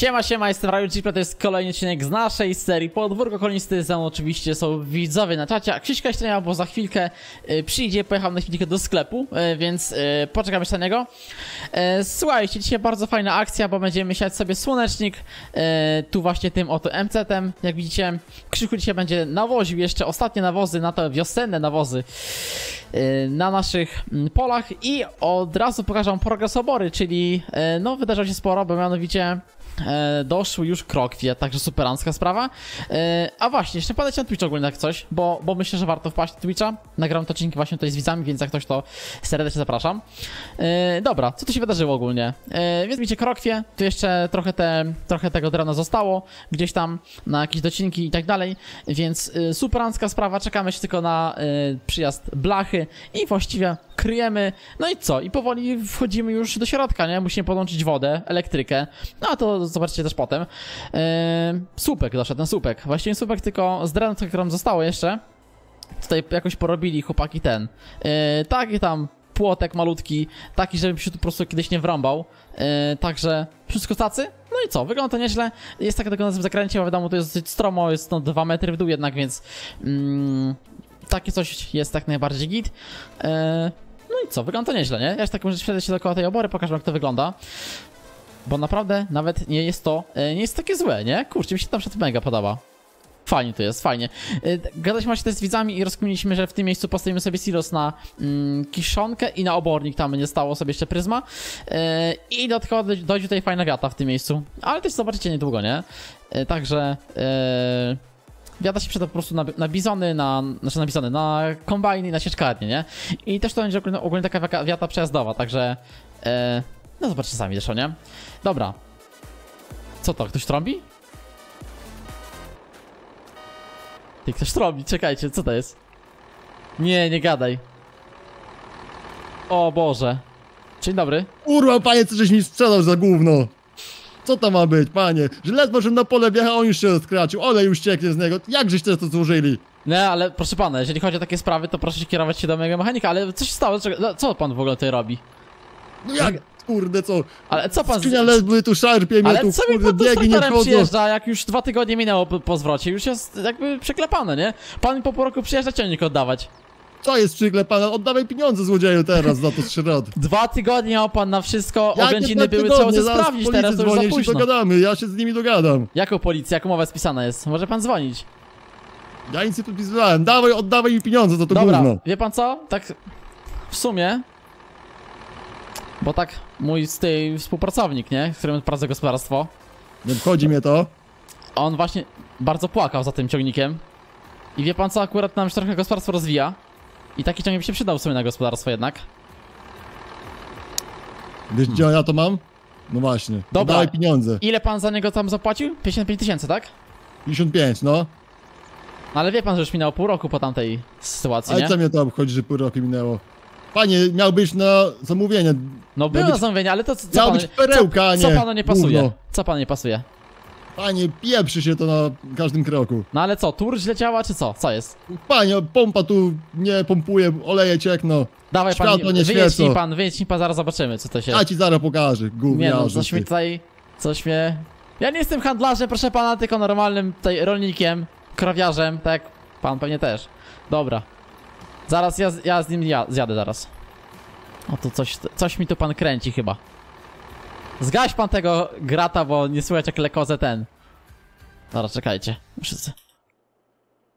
Siema, siema, jestem Raju Jeeple, to jest kolejny odcinek z naszej serii Podwórko Kolonisty, ze mną oczywiście są widzowie na czacie, a Krzyśka jeszcze nie ma, bo za chwilkę y, przyjdzie, pojechał na chwilkę do sklepu, y, więc y, poczekam jeszcze na niego. Słuchajcie, dzisiaj bardzo fajna akcja, bo będziemy siać sobie słonecznik, tu właśnie tym oto MC-tem, jak widzicie, Krzyku dzisiaj będzie nawoził jeszcze ostatnie nawozy, na to wiosenne nawozy na naszych mm, polach. I od razu pokażę progres obory, czyli no wydarzyło się sporo, bo mianowicie e, doszły już krokwie, także superancka sprawa. E, a właśnie, jeszcze padać na Twitch ogólnie jak coś, bo, bo myślę, że warto wpaść na Twitcha. Nagram to odcinki właśnie tutaj z widzami, więc jak ktoś to serdecznie zapraszam. E, dobra, co tu się wydarzyło ogólnie? E, więc widzicie krokwie, tu jeszcze trochę, te, trochę tego drewna zostało, gdzieś tam na jakieś docinki i tak dalej, więc e, superancka sprawa, czekamy się tylko na e, przyjazd blachy i właściwie kryjemy, no i co? I powoli wchodzimy już do środka, nie? Musimy podłączyć wodę, elektrykę, no a to zobaczycie też potem. Eee, słupek doszedł, ten słupek. Właściwie słupek tylko z drewna, które nam zostało jeszcze. Tutaj jakoś porobili chłopaki ten. Eee, taki tam płotek malutki, taki, żeby się tu po prostu kiedyś nie wrąbał. Eee, także wszystko tacy. No i co, wygląda to nieźle. Jest tak tego na tym zakręcie, bo wiadomo, to jest dosyć stromo, jest no 2 metry w dół jednak, więc mm, takie coś jest tak najbardziej git. I co, wygląda to nieźle, nie? Ja tak może przejdę się dookoła tej obory, pokażę jak to wygląda. Bo naprawdę nawet nie jest to, e, nie jest takie złe, nie? Kurczę, mi się na przykład mega podoba. Fajnie to jest, fajnie. E, Gadaliśmy właśnie też z widzami i rozkminiliśmy, że w tym miejscu postawimy sobie silos na mm, kiszonkę i na obornik, tam będzie stało sobie jeszcze pryzma. E, I dodatkowo doj- dojdzie tutaj fajna wiata w tym miejscu. Ale też zobaczycie niedługo, nie? Także... E, Wiata się przyda po prostu na, na bizony, na, znaczy na bizony, na kombajny i na sieczkarnie, nie? I też to będzie ogólnie, ogólnie taka wiata przejazdowa, także... E, no zobaczcie sami zresztą, nie? Dobra. Co to, ktoś trąbi? Ty, ktoś trąbi, czekajcie, co to jest? Nie, nie gadaj. O Boże. Dzień dobry. Kurwa, panie, co żeś mi sprzedał za gówno? Co to ma być, panie? Że ledwo, że na pole wjechał, on już się skracił, olej już cieknie z niego. Jak żeście to złożyli? Nie, ale proszę pana, jeżeli chodzi o takie sprawy, to proszę się kierować się do mojego mechanika, ale co się stało? Czego- no, Co pan w ogóle tutaj robi? No jak, kurde, co? Ale co pan... Skrzynia ledwo tu szarpie mnie, Ale tu co mi kurde, biegi nie wchodzą. przyjeżdża, jak już dwa tygodnie minęło po, po zwrocie, już jest jakby przeklepane, nie? Pan po pół roku przyjeżdża ciągnik oddawać. Co jest przyklepane? Oddawaj pieniądze złodzieju teraz za to trzy rady. Dwa tygodnie miał pan na wszystko, Jakie oględziny były, trzeba to sprawdzić, teraz to już za późno. dogadamy, ja się z nimi dogadam. Jaką policję, jak umowa spisana jest? Może pan dzwonić. Ja nic nie podpisywałem, dawaj, oddawaj mi pieniądze za to Dobra, gówno. wie pan co? Tak w sumie... Bo tak mój z tej współpracownik, nie? Z którym pracuje gospodarstwo, Nie obchodzi mnie to. on właśnie bardzo płakał za tym ciągnikiem. I wie pan co? Akurat nam się trochę gospodarstwo rozwija. I taki ciągnik by się przydał w sumie na gospodarstwo jednak. Wiesz, gdzie ja to mam? No właśnie, Dobra. dawaj pieniądze. Ile pan za niego tam zapłacił? 55 tysięcy, tak? 55, no. No ale wie pan, że już minęło pół roku po tamtej sytuacji, Ale nie? co mnie to obchodzi, że pół roku minęło? Panie, miał być na zamówienie. No było być- na zamówienie, ale to co, co Miała panu, być perełka, a co, co nie panu nie pasuje? gówno. Co panu nie pasuje? Panie, pieprzy się to na każdym kroku. No ale co, tur źle działa, czy co? Co jest? Panie, pompa tu nie pompuje, oleje ciekną. Dawaj pan, Światło nie wyjedź mi pan, wyjedź mi pan, zaraz zobaczymy, co to się... Ja ci zaraz pokażę, Nie no, gówniarzu. coś mi tutaj, coś mnie... Ja nie jestem handlarzem, proszę pana, tylko normalnym tutaj rolnikiem, krowiarzem, tak pan pewnie też. Dobra. Zaraz ja, z- ja z nim ja, zjadę zaraz. O tu coś, coś mi tu pan kręci chyba. Zgaś pan tego grata, bo nie słychać jak lekozę ten. Dobra, czekajcie. Wszyscy.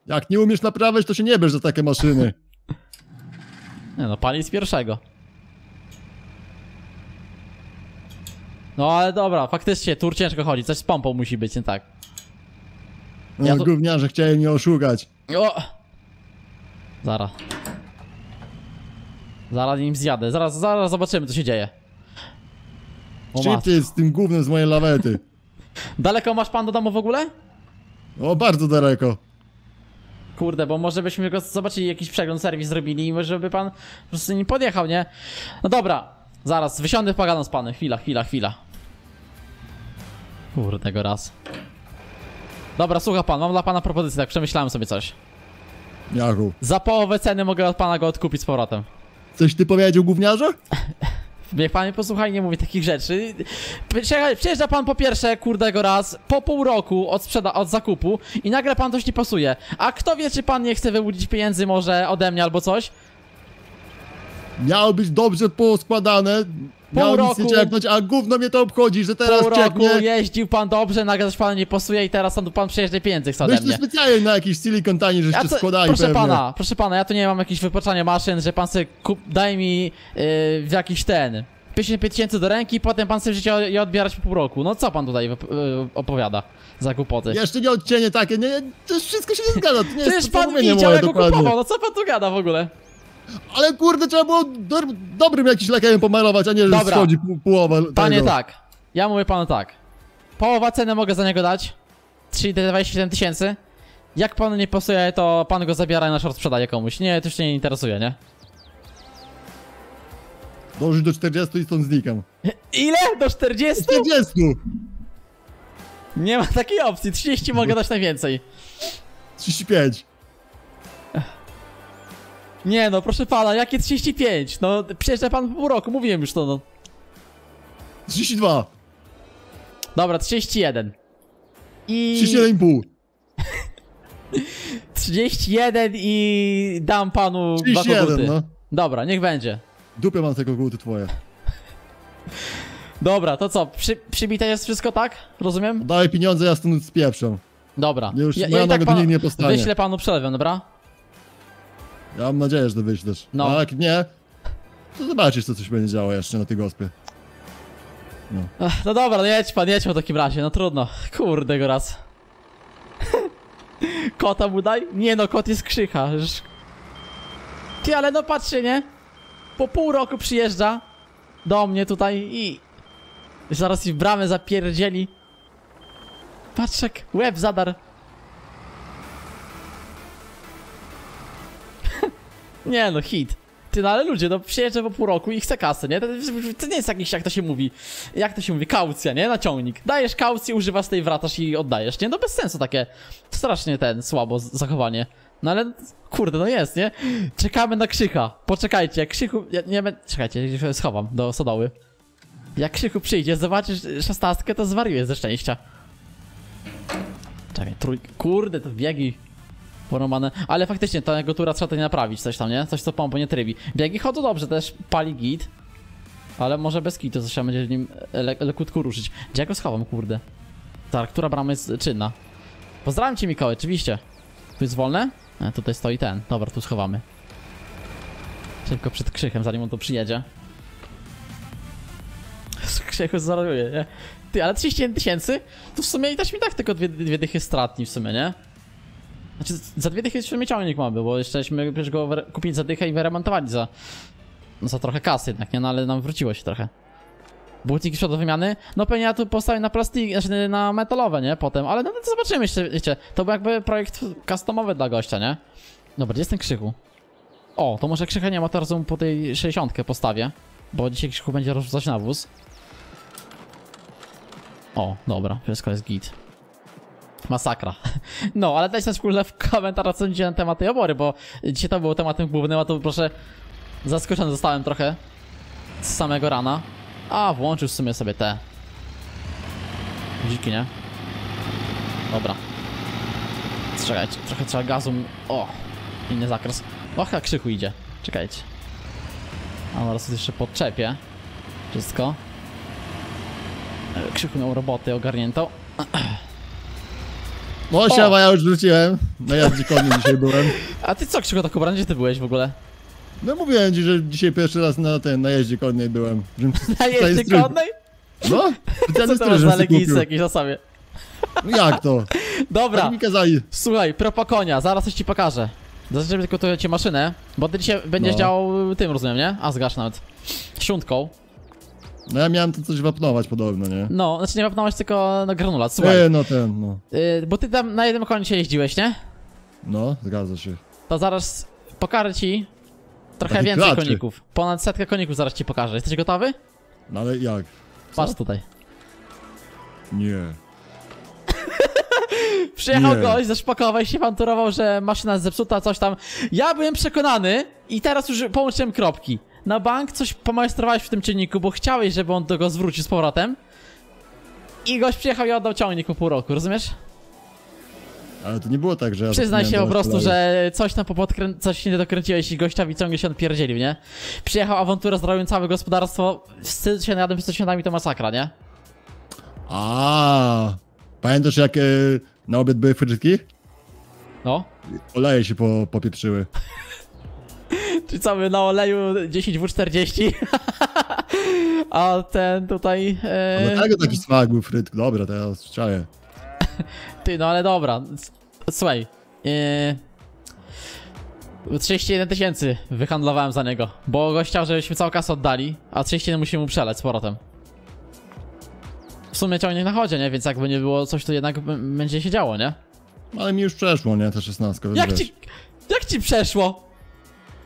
Jak nie umiesz naprawiać, to się nie bierz za takie maszyny. Nie no, pali z pierwszego. No ale dobra, faktycznie, tur ciężko chodzi, coś z pompą musi być, nie tak. No, Ja to- gówniarze chcieli mnie oszukać. O! Zaraz. Zaraz nim zjadę, zaraz, zaraz zobaczymy co się dzieje. O. Szybciej z tym gównem z mojej lawety. Daleko masz pan do domu w ogóle? O, bardzo daleko. Kurde, bo może byśmy go zobaczyli, jakiś przegląd, serwis zrobili i może by pan po prostu nie podjechał, nie? No dobra, zaraz, wysiądę pogadam z panem, chwila, chwila, chwila. Kurde, tego raz. Dobra, słucha pan, mam dla pana propozycję, tak przemyślałem sobie coś. Jachu. Za połowę ceny mogę od pana go odkupić z powrotem. Coś ty powiedział, gówniarze? Niech pan mnie posłucha i nie mówi takich rzeczy. Przyjeżdża, pan po pierwsze, kurdego raz, po pół roku od, sprzeda od zakupu i nagle pan coś nie pasuje. A kto wie, czy pan nie chce wyłudzić pieniędzy może ode mnie albo coś? Miało być dobrze poskładane, nic nie roku. czeknąć, a gówno mnie to obchodzi, że teraz Pół roku czeknie. jeździł pan dobrze, nagle coś panu nie pasuje i teraz pan, pan przyjeżdża pieniędzy chce ode Myśmy mnie. specjalnie na jakiś silicon tani, żeście co- składali proszę pewnie. pana, proszę pana, ja tu nie mam jakichś wypoczania maszyn, że pan sobie kup, daj mi yy, w jakiś ten 55 tysięcy do ręki, potem pan sobie życie je odbierać po pół roku. No co pan tutaj yy, opowiada za głupoty? Jeszcze nie odcienie takie, nie, to wszystko się nie zgadza, to nie Przecież jest pan pomówienie widział moje jak go dokładnie. kupował, no co pan tu gada w ogóle? Ale kurde, trzeba było do, dobrym jakiś lekiem pomalować, a nie, że Dobra. schodzi pół, połowa Panie tego. tak, ja mówię panu tak. Połowa ceny mogę za niego dać, czyli te 27 tysięcy. Jak panu nie pasuje, to pan go zabiera i na short sprzedaje komuś. Nie, to już się nie interesuje, nie? Dążyć do 40 i stąd znikam. Ile? Do 40? 40! Nie ma takiej opcji, 30 mogę dać najwięcej. 35. Nie no, proszę pana, jakie 35? No, przyjeżdża pan po pół roku, mówiłem już to, no. 32. Dobra, 31. I... 31,5. 31 i dam panu dwa 31, koguty. no. Dobra, niech będzie. Dupie mam tego koguty twoje. Dobra, to co, przy, przybite jest wszystko, tak? Rozumiem? Daj pieniądze, ja stąd spieprzę. Dobra. Już ja, ja i tak nie powstanie. Wyślę panu przelewem, dobra? Ja mam nadzieję, że to wyślesz. No. A jak nie, to zobaczysz, co coś będzie działo jeszcze na tej gospie. Ech, no dobra, no jedź pan, jedź w takim razie, no trudno. Kurde go raz. Kota mu daj? Nie no, kot jest krzycha. Ty, ale no patrzcie, nie? Po pół roku przyjeżdża do mnie tutaj i... Zaraz i w bramę zapierdzieli. Patrz jak łeb zadar. Nie no, hit. Ty, no ale ludzie, no przyjeżdża po pół roku i chce kasę, nie? To, to nie jest jakiś, jak to się mówi, jak to się mówi, kaucja, nie? Na ciągnik. Dajesz kaucję, używasz tej wratasz i oddajesz, nie? No bez sensu takie, strasznie ten, słabo zachowanie. No ale, kurde, no jest, nie? Czekamy na Krzycha. Poczekajcie, jak Krzychu, ja nie będę, czekajcie, się schowam do sodoły. Jak Krzychu przyjdzie, zobaczysz szesnastkę, to zwariuje ze szczęścia. Czekaj, trój... Kurde, to biegi porąbane. Ale faktycznie, ta jego tura trzeba to nie naprawić, coś tam, nie? Coś co pompo nie trybi. Biegi chodzą dobrze, też pali git. Ale może bez kitu, to trzeba będzie w nim le lekutku ruszyć. Gdzie ja go schowam, kurde? Tak, która brama jest czynna? Pozdrawiam cię, Mikołaj, oczywiście. Tu jest wolne? E, tutaj stoi ten. Dobra, tu schowamy. Szybko przed krzychem, zanim on tu przyjedzie. Krzychu zarobuje, nie? Ty, ale 31 tysięcy? To w sumie i też mi tak tylko dwie, dwie dychy stratni w sumie, nie? Znaczy, za dwie dychy jeszcze ciągnik mamy, bo jeszcześmy przecież go kupili za dychę i wyremontowali za... No za trochę kasy jednak, nie? No ale nam wróciło się trochę. Błotniki już do wymiany? No pewnie ja tu postawię na plastik, znaczy na metalowe, nie? Potem, ale no to zobaczymy jeszcze, wiecie. To był jakby projekt customowy dla gościa, nie? Dobra, gdzie jest ten krzychu? O, to może krzycha nie ma, teraz po tej 60 postawię. Bo dzisiaj krzychu będzie rozrzucać nawóz. O, dobra, wszystko jest git. Masakra. No, ale dajcie znać w w komentarzach, co sądzicie na temat tej obory, bo dzisiaj to był tematem głównym, a to proszę... Zaskoczony zostałem trochę z samego rana. A, włączył w sumie sobie te... Dziki, nie? Dobra. Czekajcie, trochę trzeba gazu... O! Inny zakres. Och, jak krzyku idzie. Czekajcie. A teraz jeszcze podczepię. Wszystko. E, Krzyku miał roboty ogarniętą. No siema, ja już wróciłem. Na jazdzie konni dzisiaj byłem. A ty co, Krzyku, tak? Gdzie ty byłeś w ogóle? No mówiłem ci, że dzisiaj pierwszy raz na ten, na jeździe konnej byłem. Na jeździe konnej? No, specjalny to strój, kupił. leginsy jakieś na sobie? No jak to? Dobra, Tak mi kazali. słuchaj, propo konia, zaraz coś ci pokażę. Zaczniemy tylko tu cię maszynę, bo ty dzisiaj będziesz No. działał tym, rozumiem, nie? A zgasz nawet. Siątką. No ja miałem tu coś wapnować podobno, nie? No, znaczy nie wapnąłeś tylko na granulat, słuchaj. No ten, no. Y, bo ty tam na jednym koniu się jeździłeś, nie? No, zgadza się. To zaraz pokażę ci trochę Taki więcej koników. Ponad setkę koników zaraz ci pokażę. Jesteś gotowy? No ale jak? Patrz tutaj. Nie. Przyjechał Nie. gość, zaszpakował się, fanturował, że maszyna jest zepsuta, coś tam. Ja byłem przekonany i teraz już połączyłem kropki. Na bank coś pomajstrowałeś w tym ciągniku, bo chciałeś, żeby on do go zwrócił z powrotem. I gość przyjechał i oddał ciągnik po pół roku, rozumiesz? Ale to nie było tak, że ja Przyznaj się po prostu, że coś tam popodkrę... coś nie dokręciłeś i gościowi ciągle się odpierdzielił, nie? Przyjechał awantura, zrobił całe gospodarstwo, wstyd się jadłem przed świętami to masakra, nie? A, Pamiętasz jak e, na obiad były frytki? No. Oleje się po, popieprzyły. Czyli cały na oleju 10W40. A ten tutaj... E... Dlatego taki smak był frytk. Dobra, teraz czaję. Ty, no ale dobra. Słuchaj. Yy... 31 tysięcy wyhandlowałem za niego, bo gość chciał, żebyśmy całą kasę oddali, a 31 musimy mu przeleć z powrotem. W sumie ciągnie na chodzie, nie? Więc jakby nie było coś, to jednak będzie się działo, nie? Ale mi już przeszło, nie? Szesnastka. więc Jak wiesz. ci... Jak ci przeszło?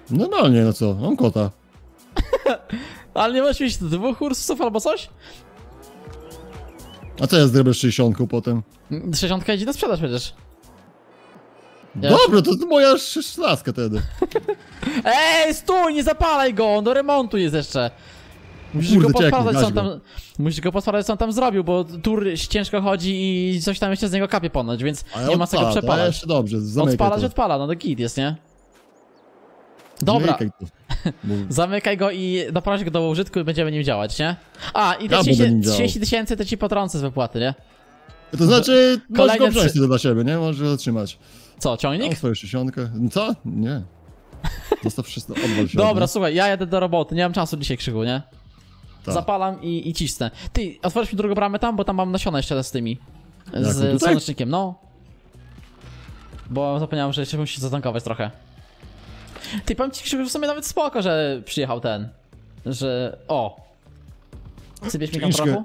Normalnie, no co? Mam kota. Ale nie możesz mieć dwóch kursów albo coś? A co ja zrobię z 60 potem? 60 idzie na sprzedaż przecież. Ja- Dobra, to, moja szesnastka wtedy. Ej, stój, nie zapalaj go, on do remontu jest jeszcze. Musisz Kurde, go podpalać, co on gaś tam... Musisz go podpalać, co on tam zrobił, bo tur ciężko chodzi i coś tam jeszcze z niego kapie ponoć, więc A nie ma co go przepalać. jeszcze dobrze, zamykaj Odpalać, to. odpala, no to git jest, nie? Dobra, Zamykaj go i doprowadź go do użytku i będziemy nim działać, nie? A, i te Ja będę 30 nim działał. 30 tysięcy to ci potrącę z wypłaty, nie? To znaczy, możesz Kolejne go wziąć trzy- dla siebie, nie? Możesz go zatrzymać. Co, Mam ciągnik? swoją 60. Co? Nie. Zostaw wszystko, odwal się. Dobra, słuchaj, ja jadę do roboty, nie mam czasu dzisiaj krzyku, nie? Tak. Zapalam i, i cisnę. Ty, otworzysz mi drugą bramę tam, bo tam mam nasiona jeszcze z tymi. Z słonecznikiem, no. Bo zapomniałem, że jeszcze musi zatankować trochę. Ty, powiem ci, że w sumie nawet spoko, że przyjechał ten. Że... O! Sypiesz mi tam trochę?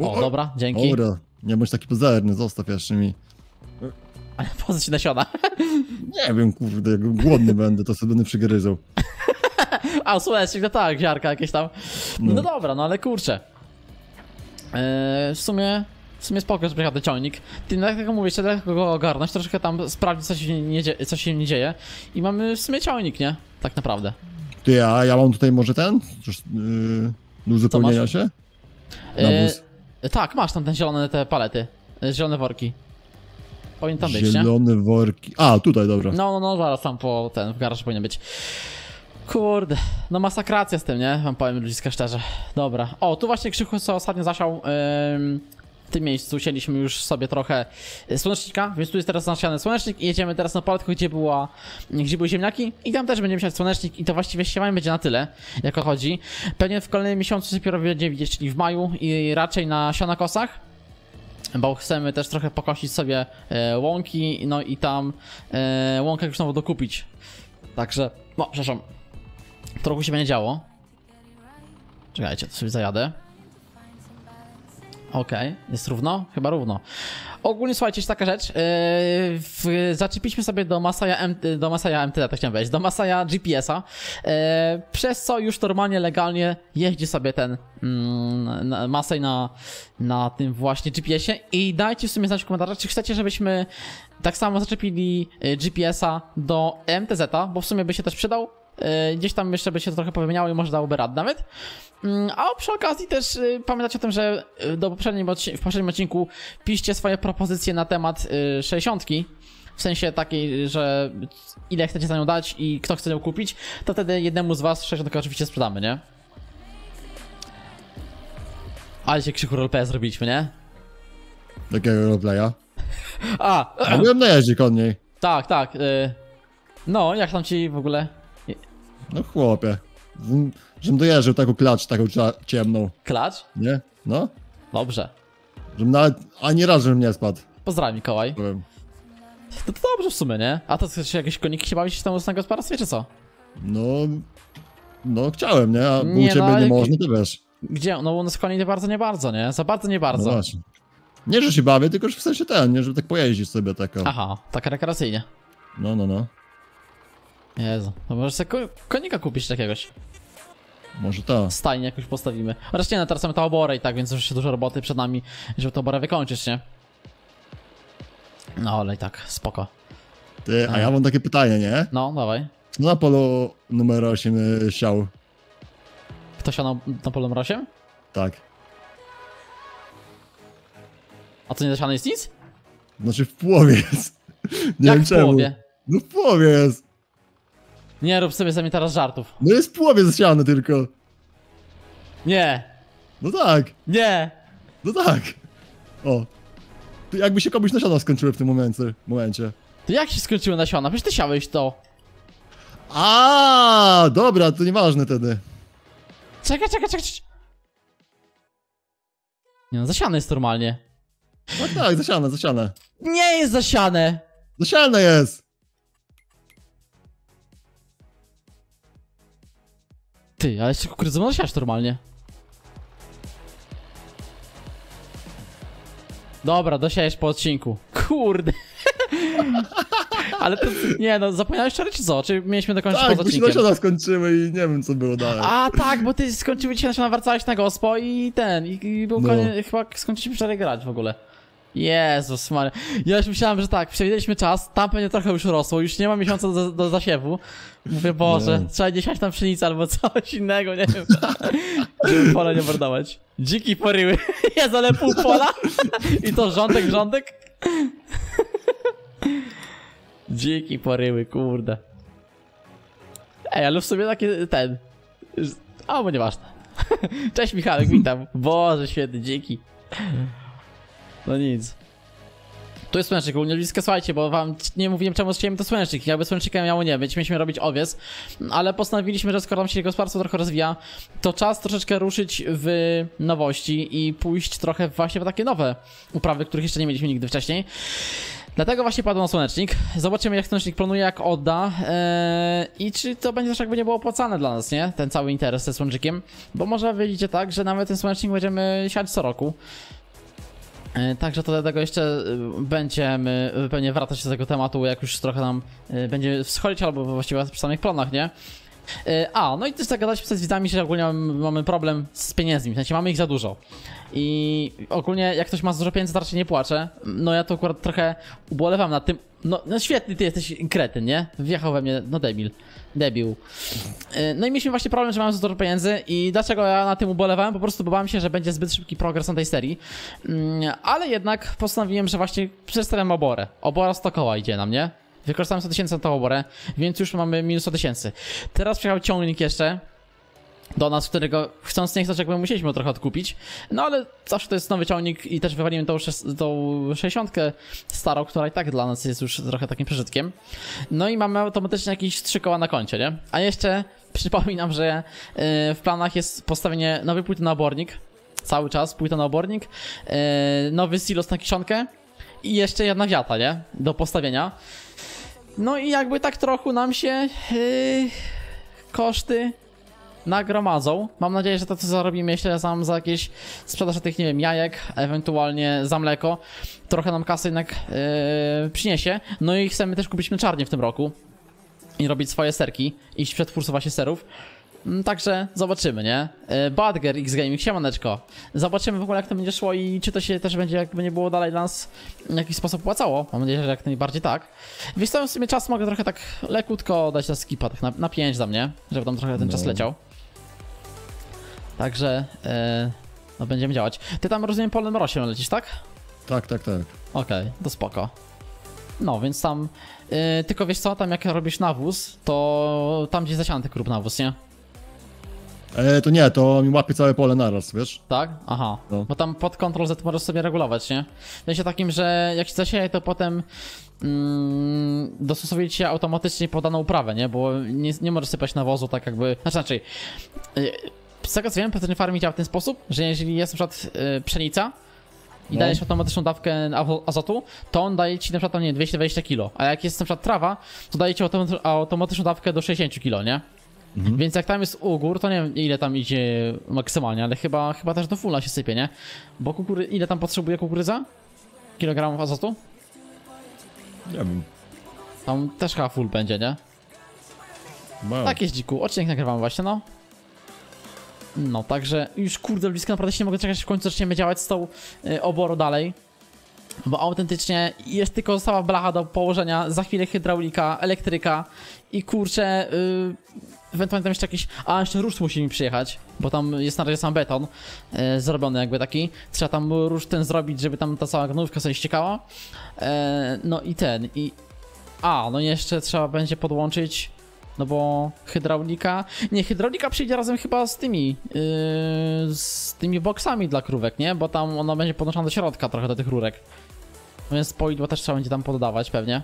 O, dobra, dzięki. Dobra, nie bądź taki pozerny, zostaw jeszcze mi. Poza ci nasiona. Nie wiem, kurde, jak głodny będę, to sobie będę przygryzał. A, słonecznik, no tak, ziarka jakieś tam. No, No. dobra, no ale kurczę. Eee, w sumie... W sumie spoko, przyjechał ten ciągnik. Ty, no jak mówię, trzeba go ogarnąć, troszkę tam sprawdzić, co się nie, dzieje, co się nie dzieje. I mamy w sumie ciągnik, nie? Tak naprawdę. Ty, a ja mam tutaj może ten? Yy, do uzupełnienia się? Nawóz. tak, masz tam te zielone te palety. e, Zielone worki. Powinien tam być, nie? Zielone worki. A, tutaj, dobra. No, no, no, zaraz tam po ten, w garażu powinien być. Kurde, no masakracja z tym, nie? Wam powiem ludziska szczerze. Dobra. O, tu właśnie Krzychu co ostatnio zasiał ym, w tym miejscu. Sieliśmy już sobie trochę y, słonecznika, więc tu jest teraz nasiany słonecznik i jedziemy teraz na poletku, gdzie była, gdzie były ziemniaki i tam też będziemy siać słonecznik i to właściwie siewamy będzie na tyle, jako chodzi. Pewnie w kolejnym miesiącu dopiero będziemy widzieć, czyli w maju i raczej na sianokosach bo chcemy też trochę pokosić sobie e, łąki, no i tam e, łąkę już znowu dokupić. Także, no, przepraszam, trochę się będzie działo. Czekajcie, to sobie zajadę. Okej, jest równo? Chyba równo. Ogólnie słuchajcie, jest taka rzecz. Yy, zaczepiliśmy sobie do Masaya, M, do Masaya MT, tak chciałem powiedzieć, do Masaya GPS-a, yy, przez co już normalnie, legalnie jeździ sobie ten mm, Masai na, na tym właśnie GPS-ie i dajcie w sumie znać w komentarzach, czy chcecie, żebyśmy tak samo zaczepili y, GPS-a do MTZ-a, bo w sumie by się też przydał. Y, Gdzieś tam jeszcze by się to trochę powymieniało i może dałoby rad nawet. Mm, A przy okazji też y, pamiętajcie o tym, że y, do poprzednim w poprzednim odcinku piszcie swoje propozycje na temat y, 60. W sensie takiej, że ile chcecie za nią dać i kto chce ją kupić, to wtedy jednemu z was 60 oczywiście sprzedamy, nie? Ale się krzyku roleplaya zrobiliśmy, nie? Takiego roleplaya. A, byłem na jeździ konniej. tak, tak. Y, no, jak tam ci w ogóle? No chłopie. Z- Żebym dojeżdżał taką klacz, taką ciemną, Klacz? nie? No? Dobrze. Żebym nawet ani raz żebym nie spadł. Pozdrawiam, Mikołaj. Powiem. To, to dobrze w sumie, nie? A to chcesz jakieś koniki się bawić tam na gospodarstwie, czy co? No... No chciałem, nie? A Nie, u ciebie no, nie można, to wiesz. Gdzie? No u nas koni nie bardzo, nie bardzo, nie? Za bardzo, nie No bardzo. właśnie. Nie, że się bawię, tylko że w sensie ten, nie? Żeby tak pojeździć sobie tako. Aha, tak rekreacyjnie. No, no, no. Jezu, no możesz sobie ko konika kupić jakiegoś. Może to. Stajnie jakoś postawimy. Wreszcie nie, no teraz mamy to oborę i tak, więc już jeszcze dużo roboty przed nami, żeby to oborę wykończyć, nie? No ale i tak, spoko. Ty, a ja mam takie pytanie, nie? No, dawaj. Kto na polu numer 8 e, siał? Kto siadał na polu numer 8? Tak. A to nie zasiane jest nic? Znaczy w połowie jest. Nie Jak wiem w czemu. połowie? No w połowie jest. Nie rób sobie ze mnie teraz żartów. No jest w połowie zasiane tylko. Nie, No tak, nie. no tak. O. To jakby się komuś nasiona skończyły w tym momencie. momencie. To jak się skończyły nasiona? Przecież ty siałeś to. A, dobra, to nieważne wtedy. Czekaj, czekaj, czekaj. Nie no, zasiane jest normalnie. Tak, tak, zasiane, zasiane. Nie jest zasiane! Zasiane jest! Ty, ale jeszcze kukurydzę siać normalnie. Dobra, dosiajesz po odcinku. Kurde. Ale to, nie no, zapomniałeś wczoraj czy co? Czy mieliśmy dokończyć Tak, poza odcinkiem? nasiona skończyły i nie wiem co było dalej. A tak, bo ty skończyły ci się nasiona, wracałeś na gospo i ten, i, i był No. koniec, chyba skończyliśmy wczoraj grać w ogóle. Jezus Maria. Ja już myślałem, że tak, przewidzieliśmy czas, tam pewnie trochę już rosło, już nie ma miesiąca do, do zasiewu. Mówię, Boże, No. trzeba gdzieś siać tam pszenicę albo coś innego, nie wiem. Żeby pola nie mordować. Dziki poryły. Jest, ale pół pola. I to rządek, rządek. Dziki poryły, kurde. Ej, ale w sumie takie, ten... A, bo nieważne. Cześć Michałek, witam. Boże, świetny, dzięki. No nic. Tu jest słonecznik, ogólnie blisko, słuchajcie, bo wam nie mówiłem czemu chciałem to słonecznik. Jakby słonecznika miało nie być, mieliśmy robić owiec, ale postanowiliśmy, że skoro nam się gospodarstwo trochę rozwija, to czas troszeczkę ruszyć w nowości i pójść trochę właśnie w takie nowe uprawy, których jeszcze nie mieliśmy nigdy wcześniej. Dlatego właśnie padł na słonecznik. Zobaczymy jak słonecznik planuje, jak odda eee, i czy to będzie też jakby nie było opłacane dla nas, nie? Ten cały interes ze słonecznikiem. Bo może wyjdzie tak, że nawet ten słonecznik będziemy siać co roku. E, Także to do tego jeszcze y, będziemy pewnie wracać do tego tematu, jak już trochę nam y, będzie wschodzić, albo właściwie przy samych planach, nie? Y, A, no i też zagadaliśmy sobie z widzami, że ogólnie mamy, problem z pieniędzmi, w sensie mamy ich za dużo. I ogólnie jak ktoś ma za dużo pieniędzy, to raczej nie płacze. No ja to akurat trochę ubolewam nad tym. No, no świetny ty jesteś kretyn, nie? Wjechał we mnie, no debil. Debil. Y, No i mieliśmy właśnie problem, że mamy za dużo pieniędzy i dlaczego ja na tym ubolewałem? Po prostu bałem się, że będzie zbyt szybki progres na tej serii. Mm, Ale jednak postanowiłem, że właśnie przedstawiam oborę. Obora 100 koła idzie nam, nie? Wykorzystałem 100 tysięcy na tą oborę, więc już mamy minus 100 tysięcy. Teraz przyjechał ciągnik jeszcze do nas, którego chcąc nie chcąc jakby musieliśmy trochę odkupić. No ale zawsze to jest nowy ciągnik i też wywaliłem tą, tą 60 starą, która i tak dla nas jest już trochę takim przeżytkiem. No i mamy automatycznie jakieś 3 koła na koncie, nie? A jeszcze przypominam, że yy, w planach jest postawienie nowej płyty na obornik. Cały czas płyta na obornik. Yy, nowy silos na kiszonkę. I jeszcze jedna wiata, nie? Do postawienia. No i jakby tak trochę nam się yy, koszty nagromadzą. Mam nadzieję, że to co zarobimy jeszcze sam za jakieś sprzedaż tych, nie wiem, jajek, ewentualnie za mleko, trochę nam kasy jednak yy, przyniesie. No i chcemy też kupić mleczarnię w tym roku i robić swoje serki, iść przetwórstwo właśnie serów. Mm, Także zobaczymy, nie? Yy, Badger X Gaming, siemaneczko. Zobaczymy w ogóle jak to będzie szło i czy to się też będzie jakby nie było dalej dla nas w jakiś sposób opłacało. Mam nadzieję, że jak najbardziej tak. Co, w sumie czas mogę trochę tak lekutko dać na skipa, tak na, na 5 za mnie, żeby tam trochę ten No. czas leciał. Także, e, no będziemy działać. Ty tam rozumiem polem rosiem lecisz, tak? Tak, tak, tak. Okej, to spoko. No, więc tam, e, tylko wiesz co, tam jak robisz nawóz, to tam gdzie zasiany rób nawóz, nie? E, to nie, to mi łapie całe pole naraz, wiesz? Tak? Aha. No. Bo tam pod Ctrl Z możesz sobie regulować, nie? W sensie takim, że jak się zasieje, to potem mm, dostosowuje ci się automatycznie pod daną uprawę, nie? Bo nie, nie możesz sypać nawozu tak jakby... Znaczy, znaczy y, z tego co wiem, Precision Farming działa w ten sposób, że jeżeli jest na przykład y, pszenica i No. dajesz automatyczną dawkę azo- azotu, to on daje ci na przykład tam, nie wiem, 220 kg, a jak jest na przykład trawa, to daje ci automaty- automatyczną dawkę do 60 kg, nie? Mhm. Więc jak tam jest ugór, to nie wiem ile tam idzie maksymalnie, ale chyba, chyba też do fulla się sypie, nie? Bo kukury... ile tam potrzebuje kukurydza? Kilogramów azotu? Nie wiem. Tam też chyba full będzie, nie? Wow. Tak jest dziku, odcinek nagrywamy właśnie, no. No, także już kurde blisko naprawdę się nie mogę czekać, w końcu zaczniemy działać z tą y, oborą dalej. Bo autentycznie jest tylko sama blacha do położenia, za chwilę hydraulika, elektryka i kurczę, yy, ewentualnie tam jeszcze jakiś, a jeszcze rusz musi mi przyjechać, bo tam jest na razie sam beton yy, zrobiony jakby taki, trzeba tam rusz ten zrobić, żeby tam ta cała gnówka sobie ściekała, yy, no i ten, i a, no jeszcze trzeba będzie podłączyć, no bo hydraulika, nie, hydraulika przyjdzie razem chyba z tymi, yy, z tymi boksami dla krówek, nie, bo tam ona będzie podnoszona do środka trochę do tych rurek. Więc poidło też trzeba będzie tam poddawać pewnie.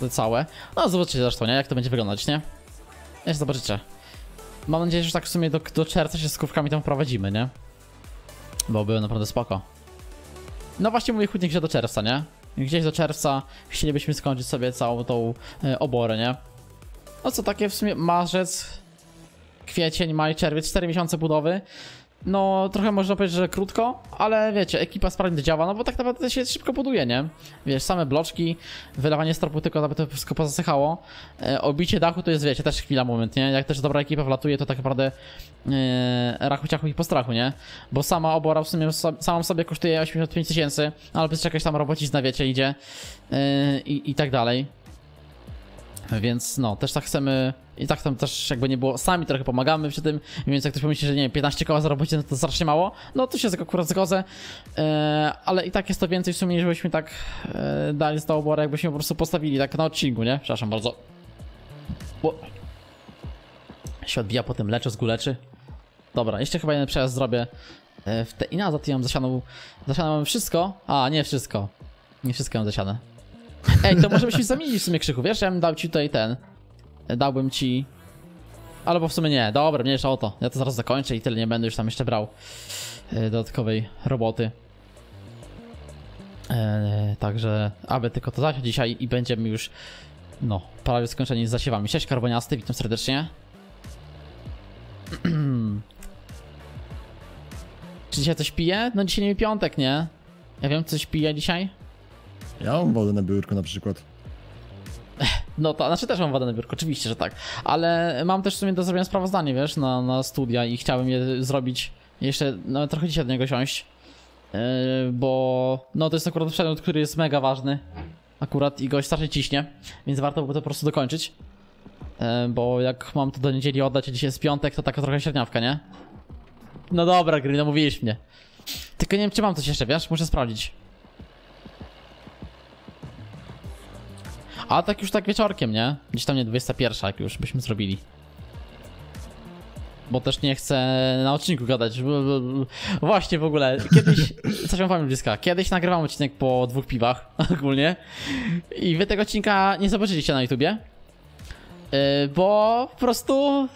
To całe. No zobaczycie zresztą, nie? Jak to będzie wyglądać, nie? Jeszcze zobaczycie. Mam nadzieję, że tak w sumie do, do czerwca się z kówkami tam wprowadzimy, nie? Bo były naprawdę spoko. No właśnie mówię chudnik, że do czerwca, nie? Gdzieś do czerwca chcielibyśmy skończyć sobie całą tą e, oborę, nie? No co takie w sumie marzec, kwiecień, maj, czerwiec, 4 miesiące budowy. No, trochę można powiedzieć, że krótko, ale wiecie, ekipa sprawnie działa, no bo tak naprawdę się szybko buduje, nie? Wiesz, same bloczki, wylewanie stropu tylko, aby to wszystko pozasychało. E, obicie dachu to jest, wiecie, też chwila, moment, nie? Jak też dobra ekipa wlatuje, to tak naprawdę e, rachu ciachu i postrachu, nie? Bo sama obora w sumie so, samą sobie kosztuje 85 tysięcy, ale bez jakaś tam robocizna, wiecie, idzie e, i, i tak dalej. Więc no, też tak chcemy. I tak tam też jakby nie było. Sami trochę pomagamy przy tym. Więc jak ktoś pomyśli, że nie wiem, 15 koła zarobicie, no to strasznie mało. No to się z- akurat zgodzę. E, ale i tak jest to więcej w sumie, niż byśmy tak e, dali z tą oborę, jakbyśmy po prostu postawili tak na odcinku, nie? Przepraszam bardzo. Bo... Się odbija potem leczo z guleczy. Dobra, jeszcze chyba jeden przejazd zrobię e, w te i na za mam zasianą. Zasianą wszystko. A, nie wszystko. Nie wszystko mam zasiane. Ej, to może byśmy zamienili w sumie krzyku, wiesz? Ja bym dał ci tutaj ten. Dałbym ci. Albo w sumie nie, dobra, mniejsza o to. Ja to zaraz zakończę i tyle, nie będę już tam jeszcze brał e, dodatkowej roboty. E, także, aby tylko to zasiąść dzisiaj i będziemy już, no, prawie skończeni z zasiewami. Cześć Karboniasty, witam serdecznie. Czy dzisiaj coś pije? No dzisiaj nie piątek, nie? Ja wiem, coś pije dzisiaj? Ja mam wodę na biurku na przykład. No to, znaczy też mam wodę na biurku, oczywiście, że tak. Ale mam też w sumie do zrobienia sprawozdanie, wiesz, na, na studia i chciałbym je zrobić jeszcze, no trochę dzisiaj do niego siąść. Yy, bo no to jest akurat przedmiot, który jest mega ważny. Akurat i go strasznie ciśnie, więc warto byłoby to po prostu dokończyć. Yy, bo jak mam to do niedzieli oddać, a dzisiaj jest piątek, to taka trochę średniawka, nie? No dobra, gry, no mówiłeś mnie. Tylko nie wiem, czy mam coś jeszcze, wiesz? Muszę sprawdzić. A tak już tak wieczorkiem, nie? Gdzieś tam nie 21, jak już byśmy zrobili. Bo też nie chcę na odcinku gadać. Właśnie w ogóle, kiedyś, coś wam powiem bliska, kiedyś nagrywam odcinek po dwóch piwach ogólnie i wy tego odcinka nie zobaczyliście na YouTubie, yy, bo po prostu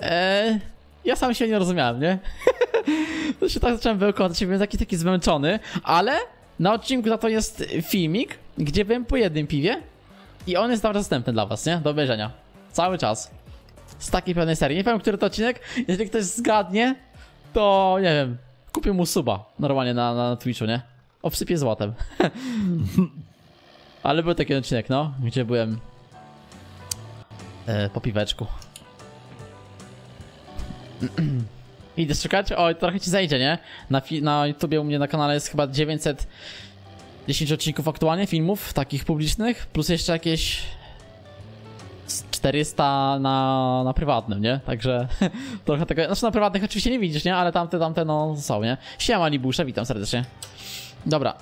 yy, ja sam się nie rozumiałem, nie? to się tak zacząłem bełkować, byłem taki, taki zmęczony, ale na odcinku za to jest filmik, gdzie byłem po jednym piwie i on jest tam dostępny dla was, nie? Do obejrzenia. Cały czas. Z takiej pełnej serii. Nie wiem, który to odcinek. Jeżeli ktoś zgadnie, to nie wiem. Kupię mu suba normalnie na, na Twitchu, nie? Obsypię złotem. Ale był taki odcinek, no, gdzie byłem e, po piweczku. Idę szukać? Oj, trochę ci zejdzie, nie? Na, na YouTubie u mnie na kanale jest chyba 910 odcinków aktualnie, filmów takich publicznych, plus jeszcze jakieś z 400 na, na prywatnym, nie? Także trochę tego, znaczy na prywatnych oczywiście nie widzisz, nie? Ale tamte, tamte no są, nie? Siema Libusze, witam serdecznie. Dobra.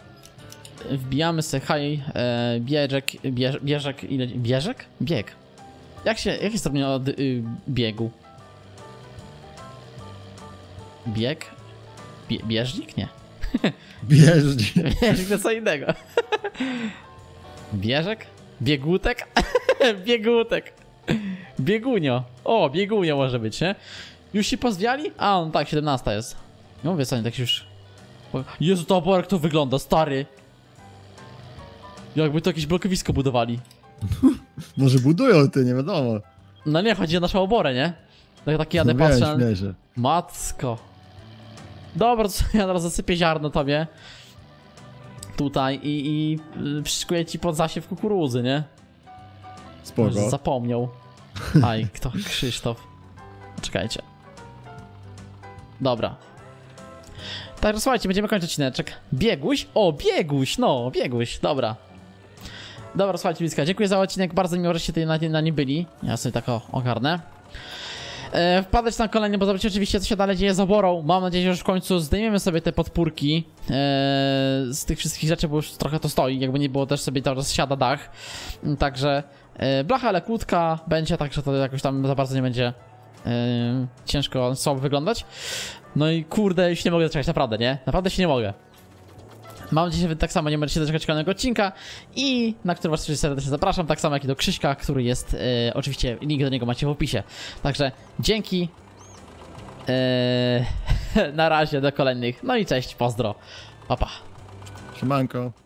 Wbijamy sobie haj, e, bieżek, bierz, bieżek, ile, bieżek? Bieg. Jak się, jak jest od y, biegu? Bieg? Bie, bieżnik? Nie. Bieżdż. Bieżnik to co innego. Bieżek? Biegutek? Biegutek. Biegunio. O, biegunio może być, nie? Już się pozwiali? A, on tak, 17 jest. Nie mówię sobie, tak już... Jezu, to jak to wygląda, stary. Jakby to jakieś blokowisko budowali. Może budują ty, nie wiadomo. No nie, chodzi o naszą oborę, nie? Tak, tak jadę, No patrzę. Matko. Dobra, co ja teraz zasypię ziarno tobie. Tutaj i, i y, przyszykuję ci pod zasiew kukurydzy, nie? Może Spoko. Zapomniał. Aj, kto? Krzysztof. Czekajcie. Dobra. Także słuchajcie, będziemy kończyć odcineczek. Bieguś? O, bieguś, no, bieguś, dobra. Dobra, słuchajcie, bliska, dziękuję za odcinek, bardzo miło, że się tutaj na, na nim byli. Ja sobie tak o, ogarnę. E, wpadać na kolejny, bo zobaczycie oczywiście co się dalej dzieje z oborą. Mam nadzieję, że już w końcu zdejmiemy sobie te podpórki e, z tych wszystkich rzeczy, bo już trochę to stoi. Jakby nie było też sobie to rozsiada dach. Także e, blacha, ale kłódka będzie, także to jakoś tam za bardzo nie będzie e, ciężko słabo wyglądać. No i kurde, już nie mogę doczekać, naprawdę, nie? Naprawdę się nie mogę. Mam nadzieję, że wy tak samo nie będziecie doczekać kolejnego odcinka i na który was serdecznie zapraszam, tak samo jak i do Krzyśka, który jest, e, oczywiście link do niego macie w opisie. Także dzięki, e, na razie, do kolejnych, no i cześć, pozdro, pa pa. Siemanko.